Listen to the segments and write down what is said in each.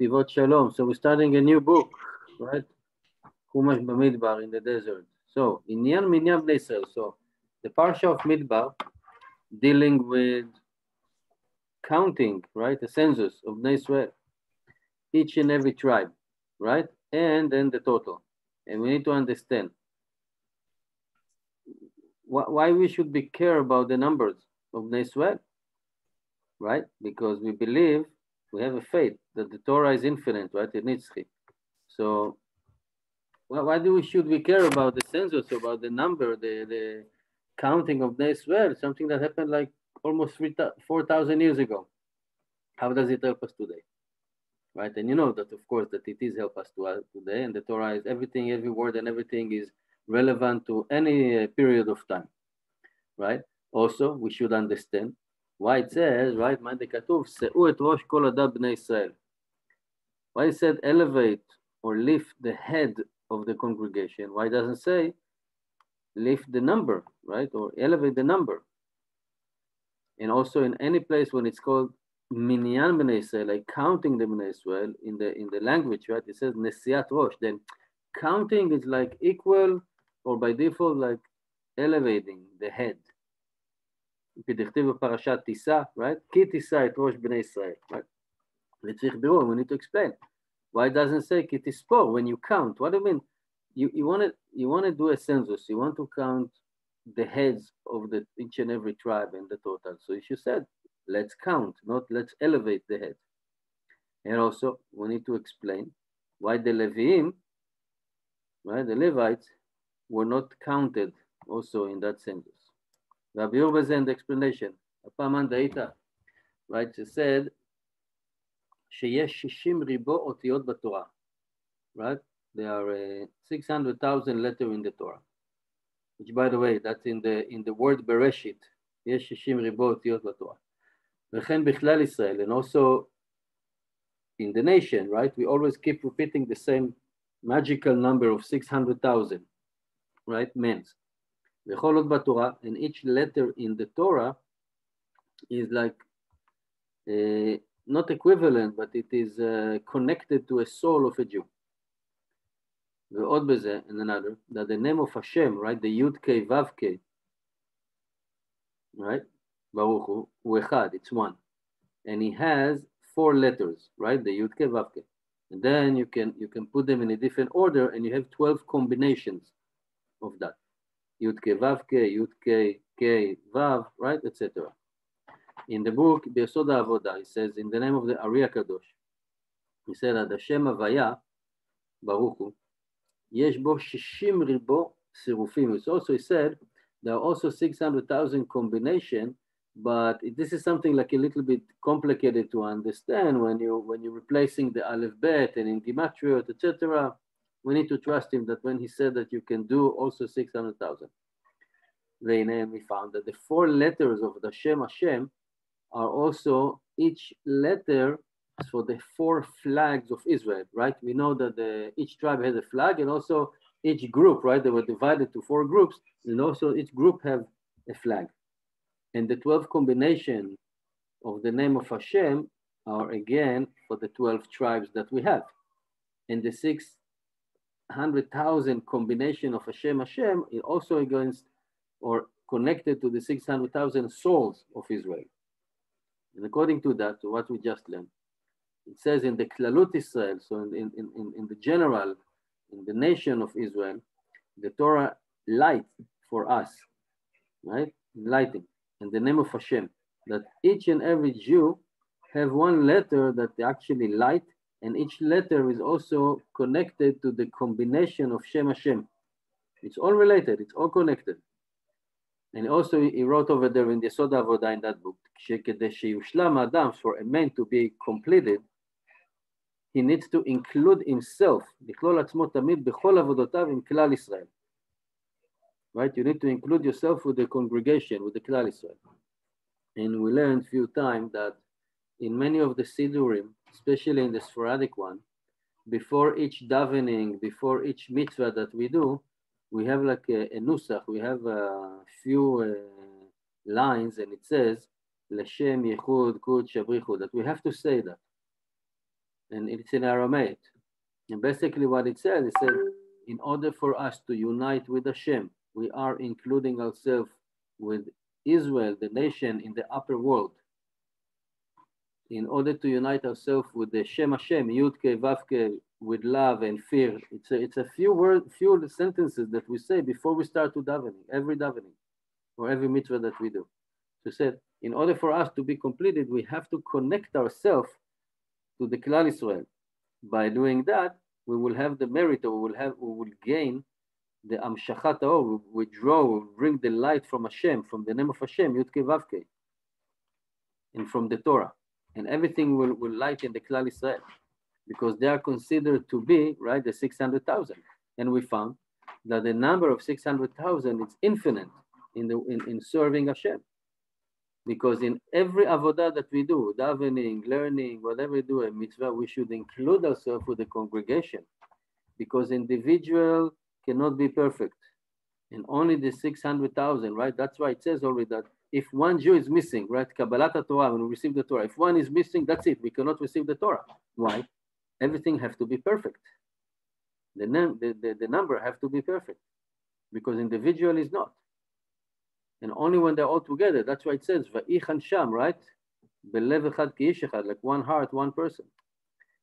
Tivot Shalom. So we're starting a new book, right? Chumash Bamidbar in the desert. So, Inyan Minyan Israel. So, the Parsha of Midbar dealing with counting, right? The census of Israel, each and every tribe, right? And then the total. And we need to understand why we should be care about the numbers of Israel, right? Because we believe, we have a faith that the Torah is infinite, right? It needs So well, why do we should we care about the census, about the number, the, the counting of Bnei Israel, something that happened like almost 4,000 years ago? How does it help us today? Right, and you know that of course that it is help us to, uh, today, and the Torah is everything, every word, and everything is relevant to any uh, period of time, right? Also, we should understand why it says, right, מה דכתוב, שאו את ראש כל עדת בני ישראל. Why it said elevate or lift the head of the congregation? Why doesn't say lift the number, right, or elevate the number? And also in any place when it's called minyan bnei Israel, like counting the bnei Israel in the in the language, right? It says nesiat rosh. Then counting is like equal or by default like elevating the head. כדכתיב בפרשת תישא, right? כי תישא את ראש בני ישראל, right? וצריך בירור, we need to explain. Why it doesn't say כי תספור when you count? What do you mean? You, you want to you want to do a census, you want to count the heads of the each and every tribe and the total. So if you said, let's count, not let's elevate the head. And also we need to explain why the Leviim, right, the Levites were not counted also in that census. Rabbi Urbazen, the explanation, הפעם דאיתא, right, she said שיש 60 ריבו אותיות בתורה, right? There are uh, 600,000 letters in the Torah, which by the way, that's in the, in the word Bereshit, יש 60 ריבו אותיות בתורה. וכן בכלל ישראל, and also in the nation, right? We always keep repeating the same magical number of 600,000, right? Means. וכל עוד בתורה, and each letter in the Torah is like uh, not equivalent, but it is uh, connected to a soul of a Jew. ועוד בזה, and another, that the name of Hashem, right, the Yud K Vav K, right, Baruch Hu, הוא אחד, it's one. And he has four letters, right, the Yud K Vav K. And then you can, you can put them in a different order and you have 12 combinations of that. Yutke Vavke, Yutke K Vav, right, etc. In the book Biasoda Avoda, he says, in the name of the Arya Kadosh, he said, Ad Hashem Avaya, Baruch Hu, Yesh Bo Shishim Ribo Sirufim. It's also, he said, there are also 600,000 combination, but this is something like a little bit complicated to understand when you when you're replacing the Aleph Bet and in Gematriot, etc. We need to trust him that when he said that you can do also 600,000. Then we found that the four letters of the Shem Hashem are also each letter for the four flags of Israel, right? We know that the, each tribe has a flag and also each group, right? They were divided to four groups and also each group have a flag. And the 12 combination of the name of Hashem are again for the 12 tribes that we have. And the 600,000 combination of Hashem Hashem is also against or connected to the 600,000 souls of Israel. And according to that, to what we just learned, it says in the Klalut Israel, so in, in, in, in the general, in the nation of Israel, the Torah light for us, right? Lighting in the name of Hashem, that each and every Jew have one letter that they actually light, and each letter is also connected to the combination of Shem Hashem. It's all related, it's all connected. And also he wrote over there in the Soda Avoda in that book, adam, for a man to be completed, he needs to include himself, right? You need to include yourself with the congregation, with the Klal Israel. And we learned few times that in many of the Sidurim, especially in the Sephardic one, before each davening, before each mitzvah that we do, we have like a, a nusach, we have a few uh, lines and it says, L'shem Yechud Kud Shabrichu, that we have to say that. and it's in Aramaic. And basically what it says, it says, in order for us to unite with Hashem, we are including ourselves with Israel, the nation in the upper world. In order to unite ourselves with the Shem Hashem, Yudke, Vavke, with love and fear. It's a, it's a few words, few sentences that we say before we start to davening, every davening, or every mitzvah that we do. So said, in order for us to be completed, we have to connect ourselves to the Klal Israel. By doing that, we will have the merit, or we will have, we will gain the Amshachat we withdraw, we bring the light from Hashem, from the name of Hashem, Yudke Vavke, and from the Torah. And everything will, will light in the Klal Israel because they are considered to be, right, the 600,000. And we found that the number of 600,000 is infinite in, the, in, in serving Hashem. Because in every avodah that we do, davening, learning, whatever we do, a mitzvah, we should include ourselves with the congregation. Because individual cannot be perfect. And only the 600,000, right? That's why it says already that if one Jew is missing, right? Kabbalat Torah, when we receive the Torah, if one is missing, that's it. We cannot receive the Torah. Why? Everything have to be perfect. The, the, the, the number have to be perfect because individual is not. And only when they're all together, that's why it says, Va'ichan Sham, right? like one heart, one person.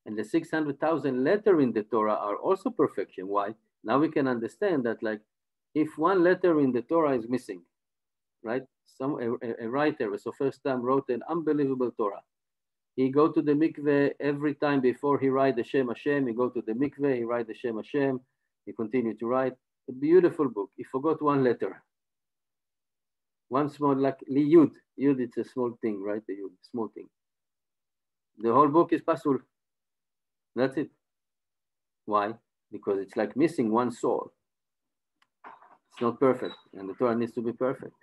And the 600,000 letter in the Torah are also perfection. Why? Now we can understand that like if one letter in the Torah is missing, right? Some a, a writer, so first time wrote an unbelievable Torah. He go to the mikveh every time before he write the Shem Hashem. He go to the mikveh, he write the Shem Hashem. He continue to write a beautiful book. He forgot one letter. One small like li yud. Yud, it's a small thing, right? The yud, small thing. The whole book is pasul. That's it. Why? because it's like missing one soul. It's not perfect, and the Torah needs to be perfect.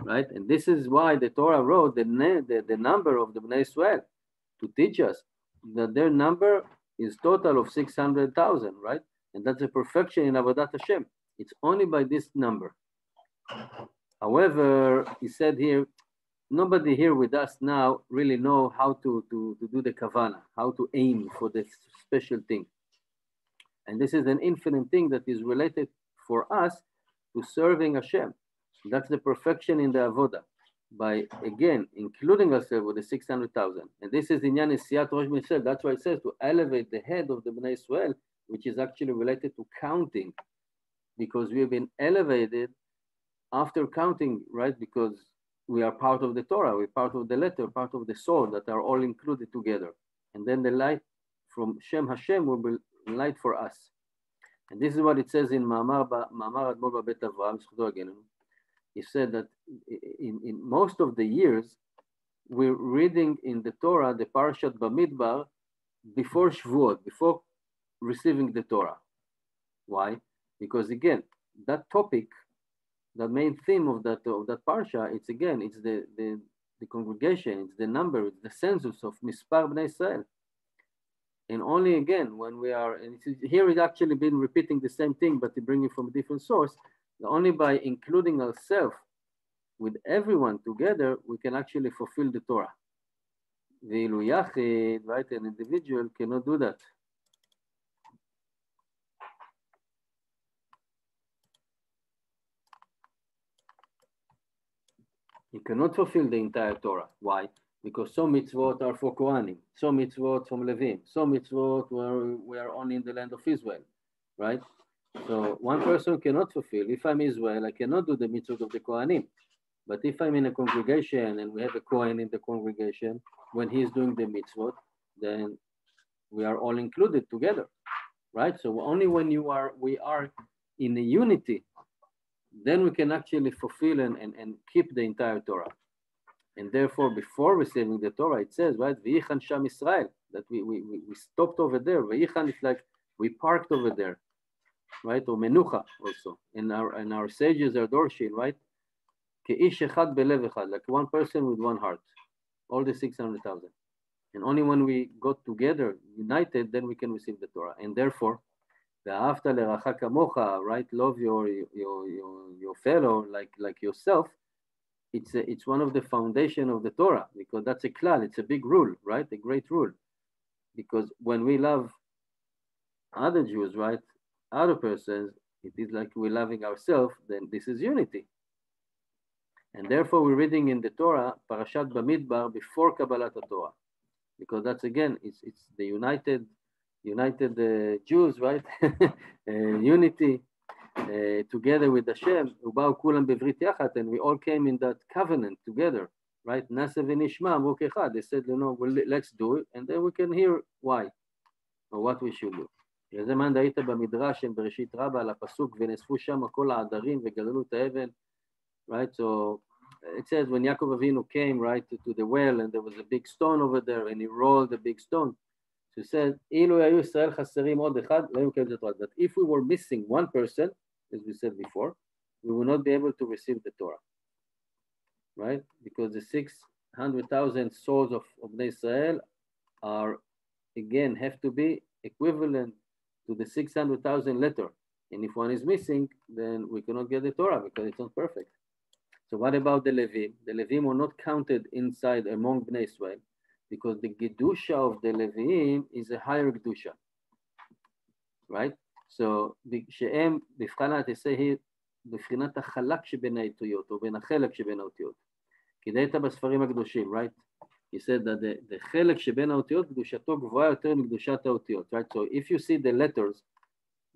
Right? And this is why the Torah wrote the, the, the number of the Bnei Israel to teach us that their number is total of 600,000, right? And that's a perfection in Avodat Hashem. It's only by this number. However, he said here, nobody here with us now really know how to, to, to do the kavana, how to aim for the special thing. And this is an infinite thing that is related for us to serving Hashem. That's the perfection in the avoda. By again including ourselves with the 600,000. And this is in Yanis Siyat Rosh Mitzvah. That's why it says to elevate the head of the Bnei Israel, which is actually related to counting, because we have been elevated after counting, right? Because we are part of the Torah, we're part of the letter, part of the soul that are all included together. And then the light from Shem Hashem will be light for us. And this is what it says in Ma'amar, Ma'amar Admor Bet Avraham, he said that in, in most of the years, we're reading in the Torah the Parashat Bamidbar before Shavuot, before receiving the Torah. Why? Because again, that topic, the main theme of that of that parsha, it's again, it's the, the, the congregation, it's the number, it's the census of Mispar Bnei Israel. And only again, when we are, and here it's actually been repeating the same thing, but bringing from a different source, only by including ourselves with everyone together, we can actually fulfill the Torah. Ve'ilu yachid, right, an individual cannot do that. He cannot fulfill the entire Torah. Why? because some mitzvot are for Kohanim, some mitzvot from Levim, some mitzvot were we are only in the land of Israel, right? So one person cannot fulfill. If I'm Israel, I cannot do the mitzvot of the Kohanim. But if I'm in a congregation and we have a Kohen in the congregation, when he's doing the mitzvot, then we are all included together, right? So only when you are, we are in a unity, then we can actually fulfill and, and, and keep the entire Torah. And therefore, before receiving the Torah, it says, right, V'yichan Sham Israel, that we, we, we stopped over there. V'yichan is like we parked over there, right? Or Menucha also. And our, and our sages are Dorshin, right? Ke'ish echad belev echad, like one person with one heart, all the 600,000. And only when we got together, united, then we can receive the Torah. And therefore, the after kamocha, right? Love your, your, your, your fellow like, like yourself it's a, it's one of the foundation of the Torah because that's a klal. It's a big rule, right? A great rule. because when we love other Jews, right, other persons, it is like we're loving ourselves, then this is unity. And therefore, we're reading in the Torah, Parashat Bamidbar, before Kabbalat Torah, because that's again, it's, it's the united, united uh, Jews, right? uh, unity uh, together with Hashem, and we all came in that covenant together, right? Nasa v'nishma, They said, you know, well, let's do it, and then we can hear why, or what we should do. איזה מאן דהית במדרש שהם בראשית רבה על הפסוק ונאספו שם כל העדרים וגללו את האבן right? So it says when Yaakov Avinu came, right, to, to, the well and there was a big stone over there and he rolled the big stone. So he said, That if we were missing one person, as we said before, we will not be able to receive the Torah, right? Because the 600,000 souls of, of Israel are, again, have to be equivalent to the 600,000 letter. And if one is missing, then we cannot get the Torah because it's not perfect. So what about the Levim? The Levim were not counted inside among Bnei Israel because the Gedusha of the Levim is a higher Gedusha, right? So שהם בבחינת, תעשה היא בבחינת החלק שבין האיתויות או בין החלק שבין האותיות. כדאית בספרים הקדושים, right? He said that the, the חלק שבין האותיות קדושתו גבוהה יותר מקדושת האותיות, right? So if you see the letters,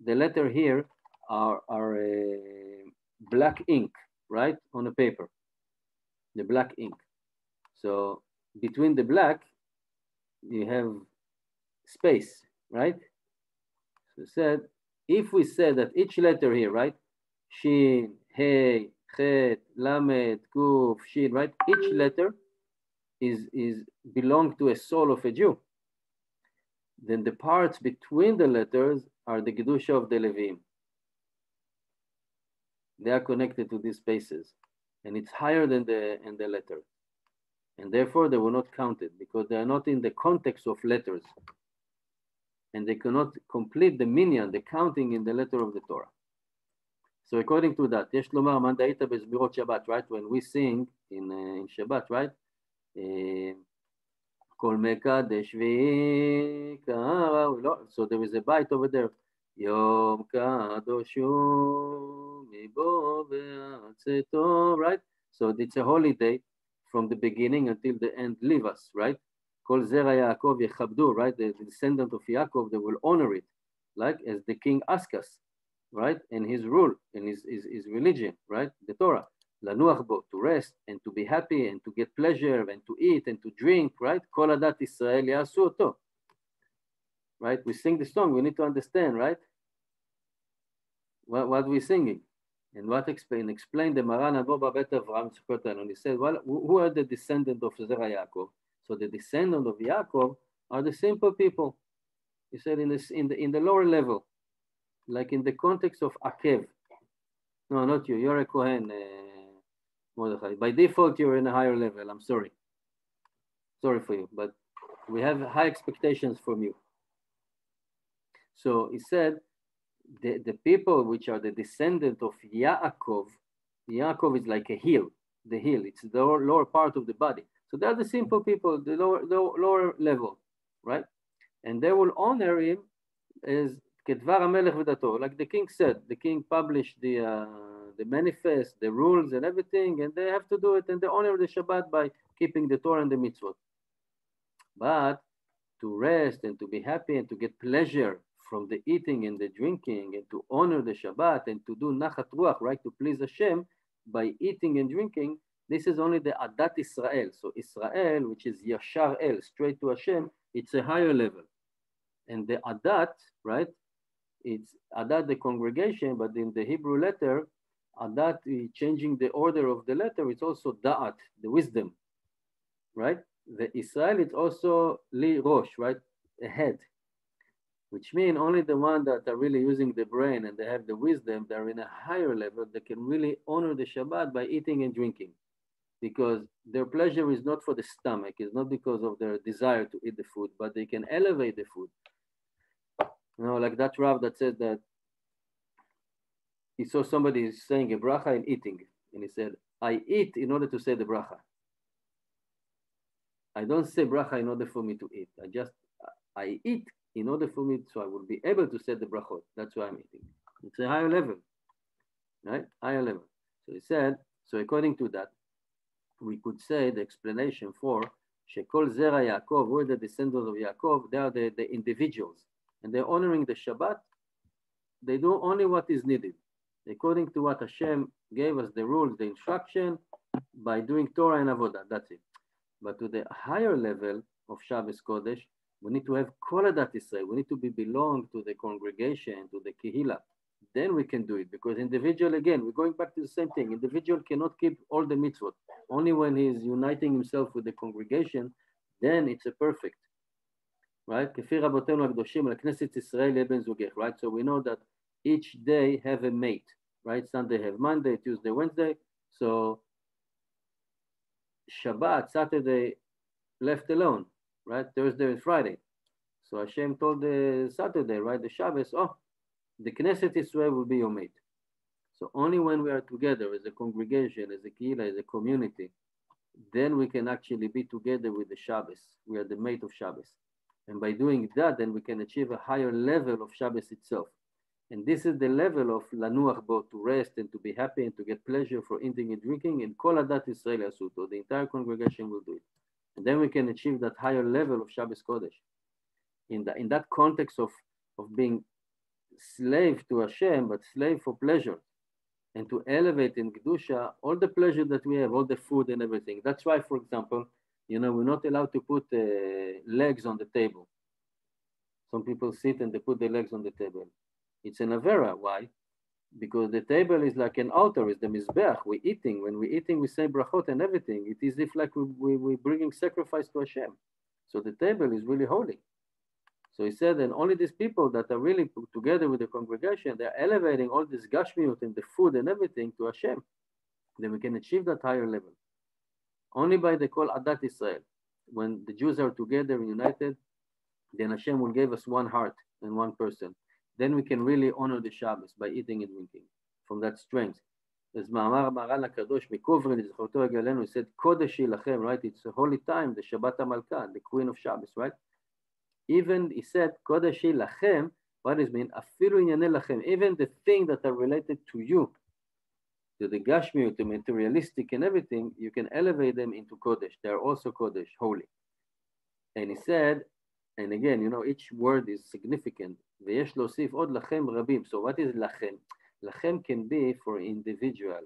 the letter here are, are uh, black ink, right, on a paper, the black ink. So between the black, you have space, right? So said, if we said that each letter here, right, Shin, Hey, Chet, Lamed, Kuf, Shin, right, each letter is, is belong to a soul of a Jew. Then the parts between the letters are the Gedusha of the Levim they are connected to these spaces and it's higher than the in the letter and therefore they were not counted because they are not in the context of letters and they cannot complete the minyan the counting in the letter of the torah so according to that יש לומר מאן דהית בזמירות שבת right when we sing in, uh, in shabbat right Kol Mekadesh Vikara. So there is a bite over there. Yom Kadoshu Mibo Ve'atzeto, right? So it's a holiday from the beginning until the end, leave us, right? Kol Zera Yaakov Yechabdu, right? The descendant of Yaakov, they will honor it, like as the king asked us, right? And his rule and his, his, his religion, right? The Torah. לנוח בו, to rest, and to be happy, and to get pleasure, and to eat, and to drink, right? כל הדת ישראל יעשו אותו right? We sing the song, we need to understand, right? What, what we're singing. And what explain? Explain the Maran Aboba Bet Avram And he said, well, who are the descendant of Zerah Yaakov? So the descendant of Yaakov are the simple people. He said in, this, in, the, in the lower level, like in the context of Akev. No, not you, you're a Kohen, uh, Mordechai. By default, you're in a higher level, I'm sorry. Sorry for you, but we have high expectations from you. So he said, the, the people which are the descendant of Yaakov, Yaakov is like a hill, the hill, it's the lower, part of the body. So they're the simple people, the lower, lower, lower level, right? And they will honor him as Kedvar HaMelech. Like the king said, the king published the, uh, the manifest, the rules and everything, and they have to do it, and they honor the Shabbat by keeping the Torah and the mitzvot. But to rest and to be happy and to get pleasure from the eating and the drinking and to honor the Shabbat and to do nachat ruach, right, to please Hashem by eating and drinking, this is only the Adat Israel. So Israel, which is Yashar El, straight to Hashem, it's a higher level. And the Adat, right, it's Adat, the congregation, but in the Hebrew letter, Adat, eh, changing the order of the letter, it's also Da'at, the wisdom, right? The Israel, it's also Li Rosh, right, a head which mean only the one that are really using the brain and they have the wisdom, they're in a higher level, they can really honor the Shabbat by eating and drinking. Because their pleasure is not for the stomach, it's not because of their desire to eat the food, but they can elevate the food. You know, like that Rav that said that he saw somebody saying a bracha and eating, and he said, I eat in order to say the bracha. I don't say bracha in order for me to eat. I just I eat in order for me, so I will be able to say the brachot. That's why I'm eating. It's a higher level, right? Higher level. So he said, so according to that, we could say the explanation for Shekol Zera Yaakov, who are the descendants of Yaakov, they are the, the individuals. And they're honoring the Shabbat. They do only what is needed. According to what Hashem gave us the rules, the instruction, by doing Torah and Avodah, that's it. But to the higher level of Shabbos Kodesh, we need to have Kol Adat Israel. We need to be belong to the congregation, to the Kehillah. Then we can do it because individual again we're going back to the same thing. Individual cannot keep all the mitzvot. Only when he's uniting himself with the congregation then it's a perfect. Right? Right? So we know that each day have a mate right sunday have monday tuesday wednesday so shabbat saturday left alone right thursday and friday so hashem told the saturday right the shabbos oh the Knesset Israel will be your mate. So only when we are together as a congregation, as a kehillah, as a community, then we can actually be together with the Shabbos. We are the mate of Shabbos. And by doing that, then we can achieve a higher level of Shabbos itself. And this is the level of lanuach bo, to rest and to be happy and to get pleasure for eating and drinking. And kol adat Israel asuto, the entire congregation will do it. And then we can achieve that higher level of Shabbos Kodesh. In, the, in that context of, of being slave to Hashem, but slave for pleasure. And to elevate in Kedusha all the pleasure that we have, all the food and everything. That's why, for example, you know, we're not allowed to put uh, legs on the table. Some people sit and they put their legs on the table. It's an avera. Why? Because the table is like an altar, it's the mizbeach. We're eating. When we're eating, we say brachot and everything. It is if like we, we, we're bringing sacrifice to Hashem. So the table is really holy. So he said, and only these people that are really together with the congregation, they're elevating all this gashmiut and the food and everything to Hashem. Then we can achieve that higher level. Only by the call Adat Israel. When the Jews are together and united, then Hashem will give us one heart and one person. Then we can really honor the Shabbos by eating and drinking from that strength. As Ma'amar Maran HaKadosh Mikovrin, he said, Kodesh Lachem, right? It's a holy time, the Shabbat HaMalkah, the queen of Shabbos, right? even he said, Kodeshi lachem, what does it mean? Afilu lachem, even the thing that are related to you, to the Gashmi, to materialistic and everything, you can elevate them into Kodesh. They are also Kodesh, holy. And he said, and again, you know, each word is significant. ויש להוסיף עוד לכם רבים. So what is לכם? לכם can be for individual.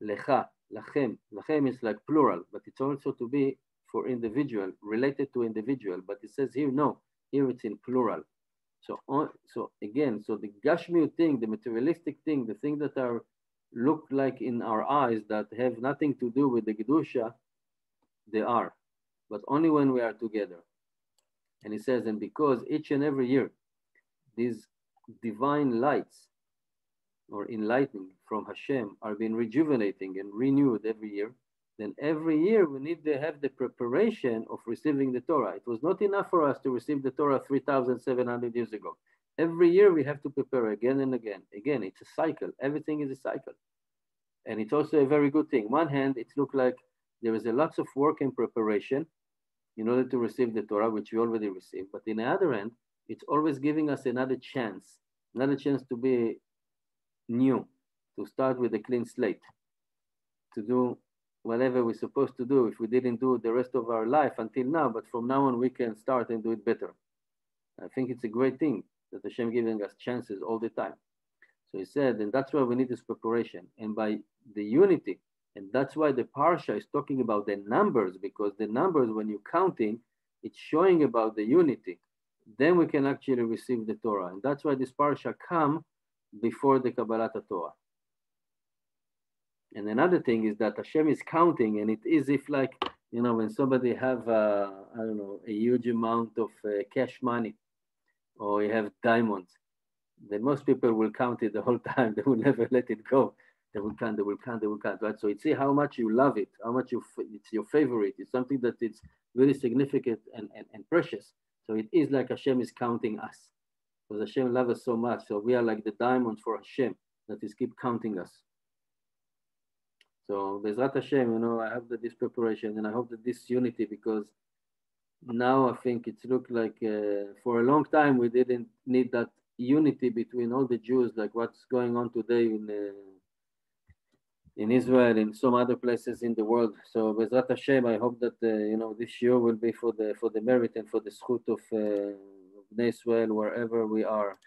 לך, לכם. לכם is like plural, but it's also to be for individual, related to individual, but it says here, no, here it's in plural. So, on, so again, so the Gashmi thing, the materialistic thing, the thing that are look like in our eyes that have nothing to do with the Gedusha, they are, but only when we are together. And he says, and because each and every year, these divine lights or enlightening from Hashem are being rejuvenating and renewed every year, then every year we need to have the preparation of receiving the Torah. It was not enough for us to receive the Torah 3,700 years ago. Every year we have to prepare again and again. Again, it's a cycle. Everything is a cycle. And it's also a very good thing. One hand, it looks like there is a lots of work and preparation in order to receive the Torah, which we already received. But in the other hand, it's always giving us another chance, another chance to be new, to start with a clean slate, to do whatever we're supposed to do if we didn't do the rest of our life until now, but from now on we can start and do it better. I think it's a great thing that Hashem giving us chances all the time. So he said, and that's why we need this preparation. And by the unity, and that's why the Parsha is talking about the numbers, because the numbers, when you're counting, it's showing about the unity. Then we can actually receive the Torah. And that's why this Parsha come before the Kabbalat Torah. And another thing is that Hashem is counting, and it is if like you know when somebody have uh, I don't know a huge amount of uh, cash money, or you have diamonds, then most people will count it the whole time. They will never let it go. They will count. They will count. They will count. Right. So it's see how much you love it, how much you it's your favorite. It's something that it's very significant and, and, and precious. So it is like Hashem is counting us, because Hashem loves us so much. So we are like the diamond for Hashem that is keep counting us. So Bezrat Hashem, you know, I have that this preparation and I hope that this unity because now I think it's looked like uh, for a long time we didn't need that unity between all the Jews, like what's going on today in uh, in Israel, in some other places in the world. So Bezrat Hashem, I hope that uh, you know this year will be for the for the merit and for the schut of uh, Israel wherever we are.